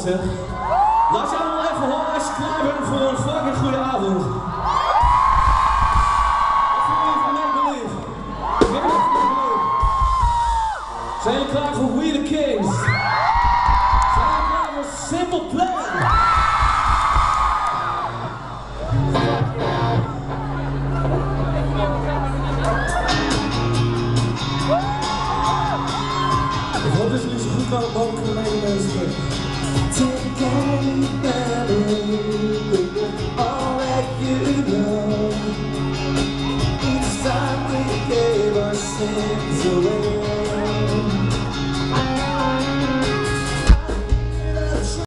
zeg. Laat je allemaal even horen als je klaar bent voor een fucking goede avond.